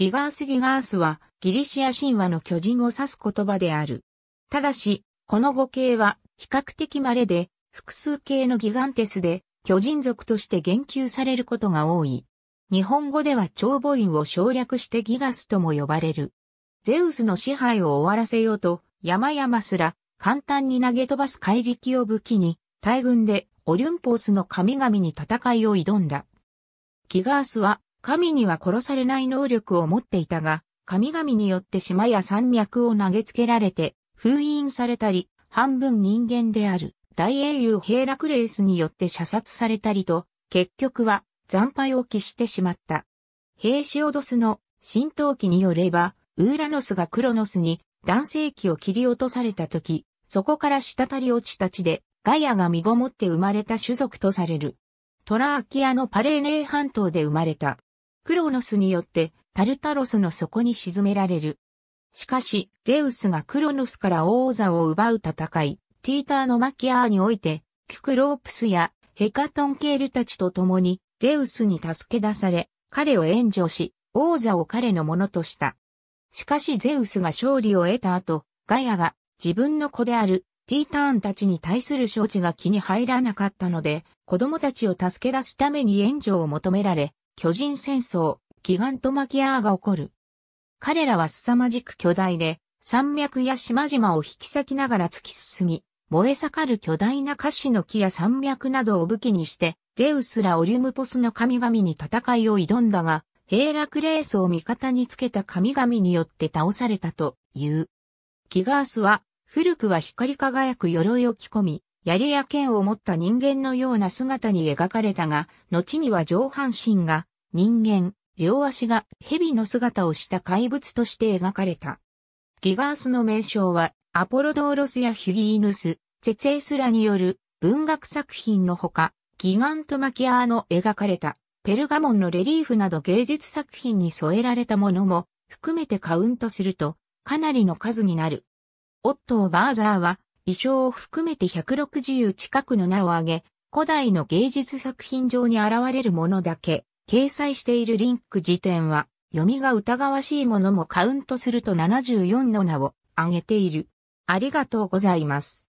ギガース・ギガースはギリシア神話の巨人を指す言葉である。ただし、この語形は比較的稀で、複数形のギガンテスで巨人族として言及されることが多い。日本語では長母音を省略してギガスとも呼ばれる。ゼウスの支配を終わらせようと、山々すら簡単に投げ飛ばす怪力を武器に、大軍でオリュンポースの神々に戦いを挑んだ。ギガースは神には殺されない能力を持っていたが、神々によって島や山脈を投げつけられて封印されたり、半分人間である大英雄ヘーラクレースによって射殺されたりと、結局は惨敗を期してしまった。ヘイシオドスの神道記によれば、ウーラノスがクロノスに男性器を切り落とされた時、そこから滴り落ちた地でガイアが身ごもって生まれた種族とされる。トラーキアのパレーネー半島で生まれた。クロノスによってタルタロスの底に沈められる。しかし、ゼウスがクロノスから王座を奪う戦い、ティーターのマキアーにおいて、キュクロープスやヘカトンケールたちと共にゼウスに助け出され、彼を援助し、王座を彼のものとした。しかしゼウスが勝利を得た後、ガヤが自分の子であるティーターンたちに対する承知が気に入らなかったので、子供たちを助け出すために援助を求められ、巨人戦争、ギガントマキアーが起こる。彼らは凄まじく巨大で、山脈や島々を引き裂きながら突き進み、燃え盛る巨大なカシの木や山脈などを武器にして、ゼウスらオリュムポスの神々に戦いを挑んだが、ヘーラクレースを味方につけた神々によって倒されたという。ギガースは、古くは光り輝く鎧を着込み、槍や剣を持った人間のような姿に描かれたが、後には上半身が人間、両足が蛇の姿をした怪物として描かれた。ギガースの名称は、アポロドーロスやヒュギーヌス、ツェツェスラによる文学作品のほか、ギガントマキアーの描かれたペルガモンのレリーフなど芸術作品に添えられたものも含めてカウントするとかなりの数になる。オットー・バーザーは衣装を含めて160近くの名を挙げ、古代の芸術作品上に現れるものだけ掲載しているリンク辞典は読みが疑わしいものもカウントすると74の名を挙げている。ありがとうございます。